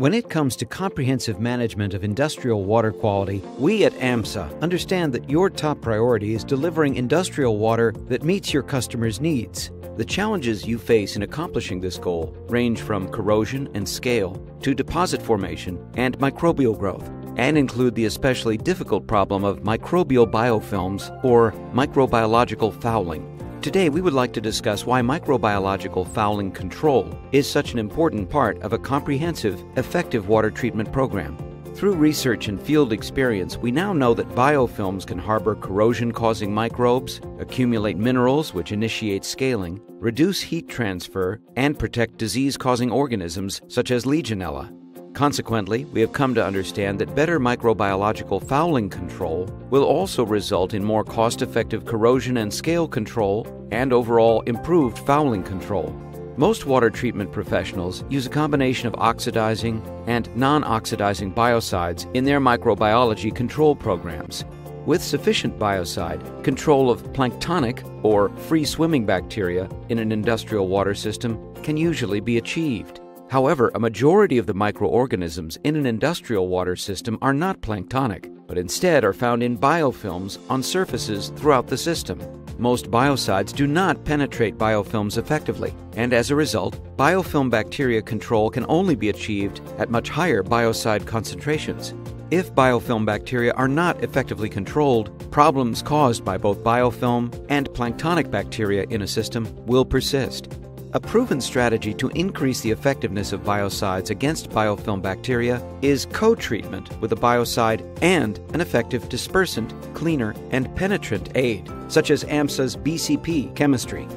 When it comes to comprehensive management of industrial water quality, we at AMSA understand that your top priority is delivering industrial water that meets your customers' needs. The challenges you face in accomplishing this goal range from corrosion and scale to deposit formation and microbial growth, and include the especially difficult problem of microbial biofilms or microbiological fouling. Today, we would like to discuss why microbiological fouling control is such an important part of a comprehensive, effective water treatment program. Through research and field experience, we now know that biofilms can harbor corrosion causing microbes, accumulate minerals which initiate scaling, reduce heat transfer, and protect disease causing organisms such as Legionella. Consequently, we have come to understand that better microbiological fouling control will also result in more cost effective corrosion and scale control and overall improved fouling control. Most water treatment professionals use a combination of oxidizing and non oxidizing biocides in their microbiology control programs. With sufficient biocide, control of planktonic or free swimming bacteria in an industrial water system can usually be achieved. However, a majority of the microorganisms in an industrial water system are not planktonic, but instead are found in biofilms on surfaces throughout the system. Most biocides do not penetrate biofilms effectively, and as a result, biofilm bacteria control can only be achieved at much higher biocide concentrations. If biofilm bacteria are not effectively controlled, problems caused by both biofilm and planktonic bacteria in a system will persist. A proven strategy to increase the effectiveness of biocides against biofilm bacteria is co treatment with a biocide and an effective dispersant, cleaner, and penetrant aid, such as AMSA's BCP chemistry.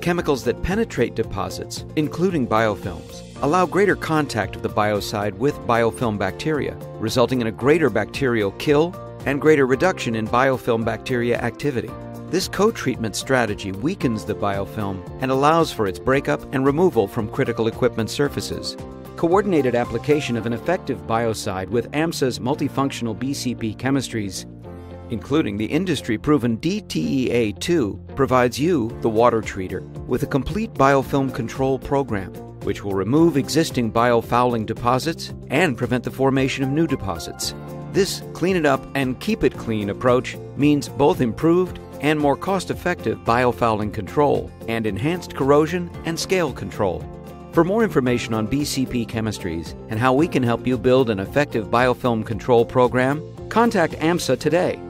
Chemicals that penetrate deposits, including biofilms, allow greater contact of the biocide with biofilm bacteria, resulting in a greater bacterial kill and greater reduction in biofilm bacteria activity. This co treatment strategy weakens the biofilm and allows for its breakup and removal from critical equipment surfaces. Coordinated application of an effective biocide with AMSA's multifunctional BCP chemistries, including the industry proven DTEA2, provides you, the water treater, with a complete biofilm control program, which will remove existing biofouling deposits and prevent the formation of new deposits. This clean it up and keep it clean approach means both improved and more cost effective biofouling control and enhanced corrosion and scale control. For more information on BCP chemistries and how we can help you build an effective biofilm control program, contact AMSA today